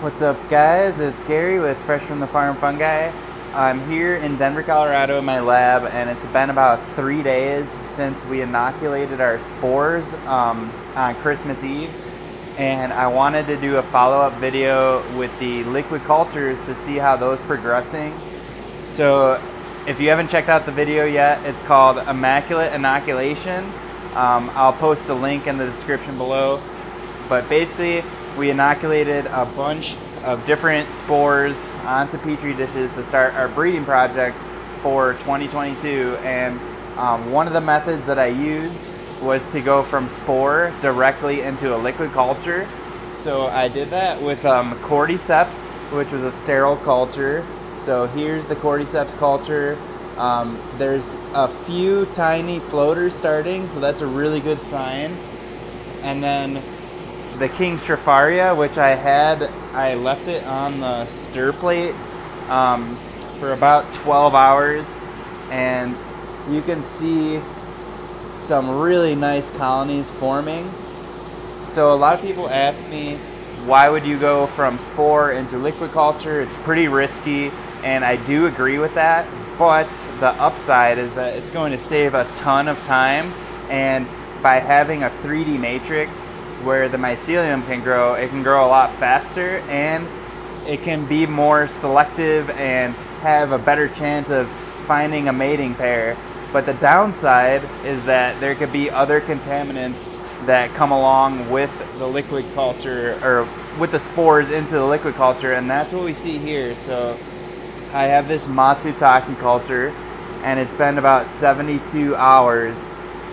What's up, guys? It's Gary with Fresh from the Farm Fungi. I'm here in Denver, Colorado in my lab, and it's been about three days since we inoculated our spores um, on Christmas Eve. And I wanted to do a follow up video with the liquid cultures to see how those progressing. So, if you haven't checked out the video yet, it's called Immaculate Inoculation. Um, I'll post the link in the description below. But basically, we inoculated a bunch of different spores onto petri dishes to start our breeding project for 2022. And um, one of the methods that I used was to go from spore directly into a liquid culture. So I did that with um, cordyceps, which was a sterile culture. So here's the cordyceps culture. Um, there's a few tiny floaters starting, so that's a really good sign. And then the King Stropharia, which I had, I left it on the stir plate um, for about 12 hours, and you can see some really nice colonies forming. So a lot of people ask me, why would you go from spore into liquid culture? It's pretty risky, and I do agree with that. But the upside is that it's going to save a ton of time, and by having a 3D matrix where the mycelium can grow, it can grow a lot faster, and it can be more selective and have a better chance of finding a mating pair but the downside is that there could be other contaminants that come along with the liquid culture or with the spores into the liquid culture, and that's what we see here. So I have this Matsutake culture, and it's been about 72 hours,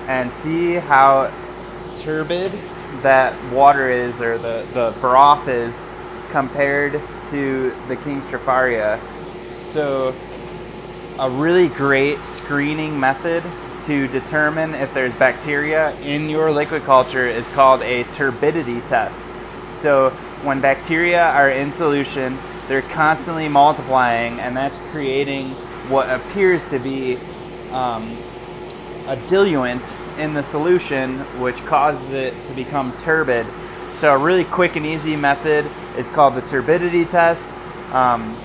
and see how turbid that water is or the, the broth is compared to the King Stropharia. So a really great screening method to determine if there's bacteria in your liquid culture is called a turbidity test. So when bacteria are in solution, they're constantly multiplying, and that's creating what appears to be um, a diluent in the solution, which causes it to become turbid. So a really quick and easy method is called the turbidity test. Um,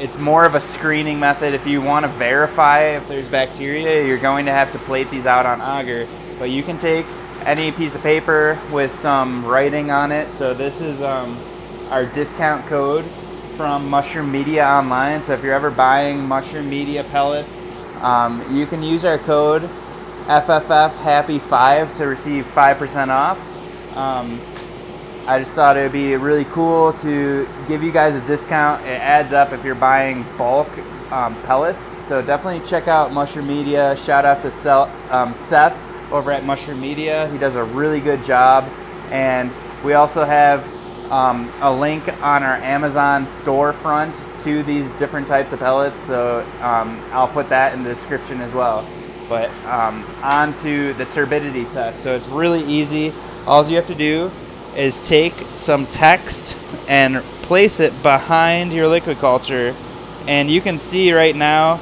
it's more of a screening method. If you want to verify if there's bacteria, you're going to have to plate these out on agar. But you can take any piece of paper with some writing on it. So this is um, our discount code from Mushroom Media Online. So if you're ever buying Mushroom Media pellets, um, you can use our code FFF Happy 5 to receive 5% off. Um, I just thought it would be really cool to give you guys a discount. It adds up if you're buying bulk um, pellets. So definitely check out Mushroom Media. Shout out to Sel- um, Seth over at Mushroom Media. He does a really good job. And we also have um, a link on our Amazon storefront to these different types of pellets. So um, I'll put that in the description as well. But um, on to the turbidity test. So it's really easy. All you have to do is take some text and place it behind your liquid culture and you can see right now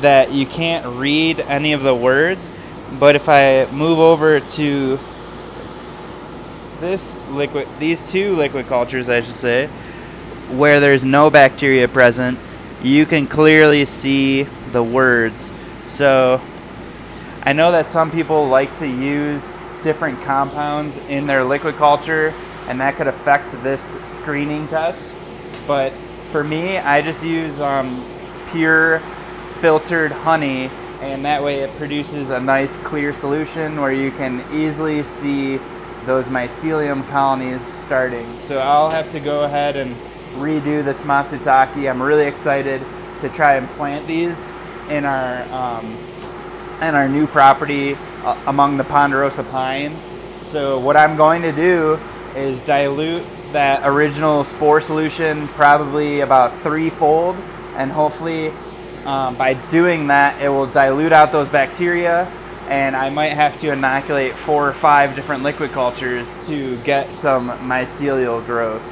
that you can't read any of the words but if I move over to this liquid these two liquid cultures I should say where there's no bacteria present you can clearly see the words so I know that some people like to use different compounds in their liquid culture, and that could affect this screening test. But for me, I just use um, pure filtered honey, and that way it produces a nice clear solution where you can easily see those mycelium colonies starting. So I'll have to go ahead and redo this matsutake. I'm really excited to try and plant these in our um, in our new property uh, among the ponderosa pine. So what I'm going to do is dilute that original spore solution probably about threefold and hopefully um, by doing that it will dilute out those bacteria and I might have to inoculate four or five different liquid cultures to get some mycelial growth.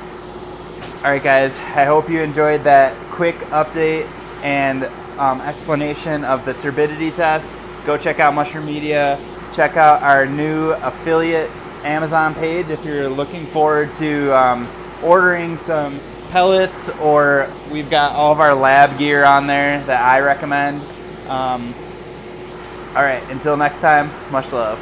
Alright guys, I hope you enjoyed that quick update and um, explanation of the turbidity test go check out Mushroom Media. Check out our new affiliate Amazon page if you're looking forward to um, ordering some pellets or we've got all of our lab gear on there that I recommend. Um, all right, until next time, much love.